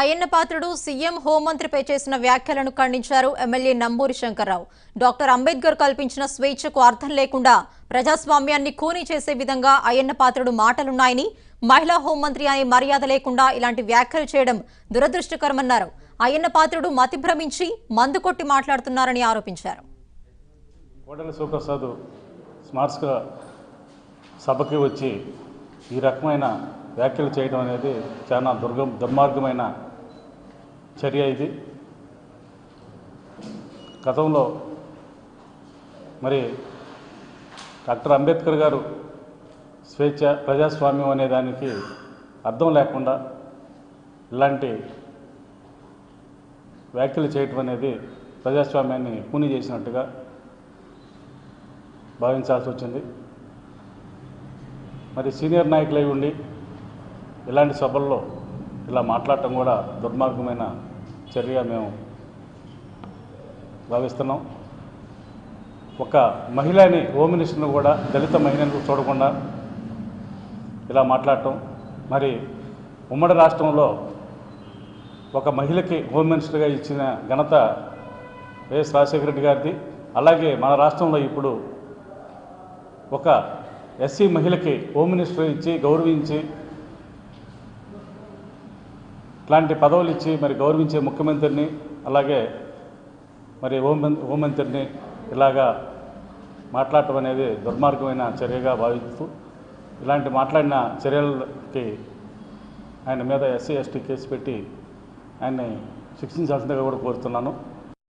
Ayyanna Patrudu CM హోంమంత్రిపై చేసిన వ్యాఖ్యలను ఖండించారు ఎమ్మెల్యే నంబూరి శంకర్రావు. డాక్టర్ అంబేద్కర్ కల్పించిన స్వేచ్ఛకు అర్థం లేకుండా ప్రజాస్వామ్యాన్ని ఖూనీ చేసే విధంగా అయ్యన్న పాత్రుడు మాటలున్నాయని మహిళా హోంమంత్రి అనే మర్యాద లేకుండా ఇలాంటి వ్యాఖ్యలు చేయడం దురదృష్టకరమన్నారు. అయ్యన్న పాత్రుడు మతిభ్రమించి మందు కొట్టి మాట్లాడుతున్నారని ఆరోపించారు. స్మార్ట్స్గా సభకి వచ్చి ఈ రకమైన వ్యాఖ్యలు చేయడం అనేది చాలా దుర్గం దుర్మార్గమైన చర్య ఇది. గతంలో మరి డాక్టర్ అంబేద్కర్ గారు స్వేచ్ఛ ప్రజాస్వామ్యం అనే దానికి అర్థం లేకుండా ఇలాంటి వ్యాఖ్యలు చేయటం అనేది ప్రజాస్వామ్యాన్ని కూని చేసినట్టుగా భావించాల్సి వచ్చింది. మరి సీనియర్ నాయకులై ఉండి ఇలాంటి సభల్లో ఇలా మాట్లాడటం కూడా దుర్మార్గమైన చర్య మేము భావిస్తున్నాం. ఒక మహిళని హోమ్ మినిస్టర్ను కూడా దళిత మహిళను చూడకుండా ఇలా మాట్లాడటం. మరి ఉమ్మడి రాష్ట్రంలో ఒక మహిళకి హోమ్ మినిస్టర్గా ఇచ్చిన ఘనత వైఎస్ రాజశేఖర రెడ్డి గారిది. అలాగే మన రాష్ట్రంలో ఇప్పుడు ఒక ఎస్సీ మహిళకి హోమ్ మినిస్టర్ ఇచ్చి గౌరవించి ఇట్లాంటి పదవులు ఇచ్చి మరి గౌరవించే ముఖ్యమంత్రిని అలాగే మరి హోం హోంమంత్రిని ఇలాగా మాట్లాడటం అనేది దుర్మార్గమైన చర్యగా భావిస్తూ ఇలాంటి మాట్లాడిన చర్యలకి ఆయన మీద ఎస్సీ ఎస్టీ కేసు పెట్టి ఆయన్ని శిక్షించాల్సిందిగా కూడా కోరుతున్నాను.